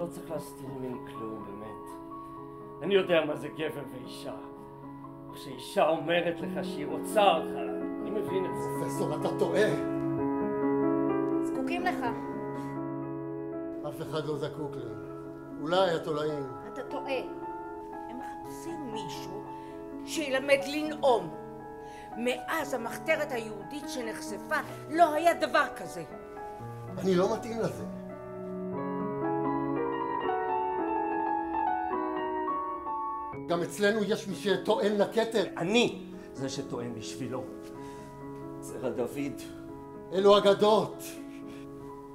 לא צריך להסתיר ממני כלום, באמת. אני יודע מה זה גבר ואישה. כשאישה אומרת לך שהיא רוצה אותך, אני מבין את זה. פרופסור, אתה טועה. זקוקים לך. אף אחד לא זקוק לי. אולי התולעים. אתה טועה. הם מחפשים מישהו שילמד לנאום. מאז המחתרת היהודית שנחשפה לא היה דבר כזה. אני לא מתאים לזה. גם אצלנו יש מי שטוען לכתר. אני זה שטוען בשבילו. זרע דוד. אלו אגדות.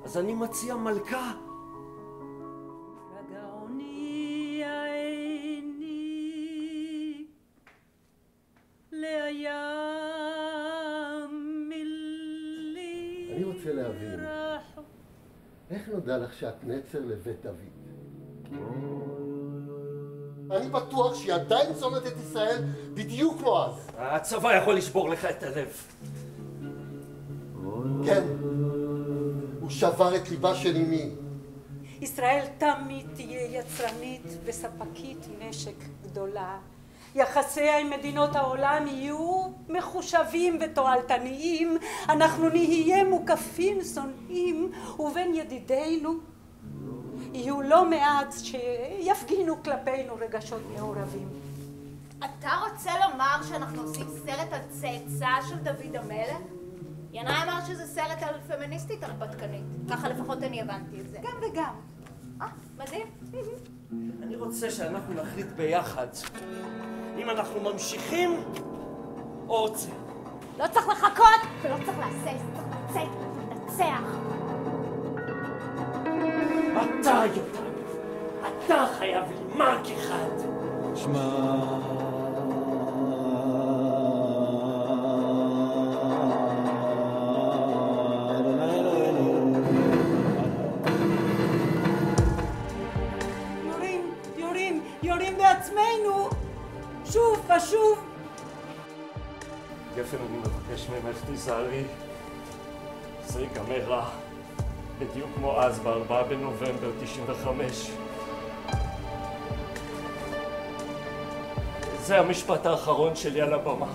אז אני מציע מלכה. אני רוצה להבין. איך נודע לך שאת נצר לבית דוד? אני בטוח שהיא עדיין שונאת את ישראל בדיוק כמו אז. הצבא יכול לשבור לך את הלב. כן, הוא שבר את ליבה של אמי. ישראל תמיד תהיה יצרנית וספקית נשק גדולה. יחסיה עם מדינות העולם יהיו מחושבים ותועלתניים, אנחנו נהיה מוקפים, שונאים, ובין ידידינו יהיו לא מעט שיפגינו כלפינו רגשות מעורבים. אתה רוצה לומר שאנחנו עושים סרט על צאצא של דוד המלך? ינאי אמר שזה סרט על פמיניסטית הרפתקנית. ככה לפחות אני הבנתי את זה. גם וגם. אה, מדהים. אני רוצה שאנחנו נחליט ביחד אם אנחנו ממשיכים או עוצרים. לא צריך לחכות ולא צריך להסס, צריך לצאת, לנצח. אתה, יותם, אתה חייב לי מרק אחד. יורים, יורים, יורים בעצמנו! שוב ושוב! גפן, אני מבקש ממך, תיזהרי. זה ייגמר רע. בדיוק כמו אז, ב-4 בנובמבר 95. זה המשפט האחרון שלי על הבמה.